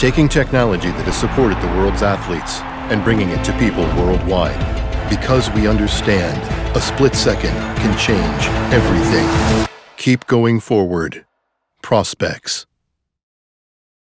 taking technology that has supported the world's athletes and bringing it to people worldwide. Because we understand a split second can change everything. Keep going forward. Prospex.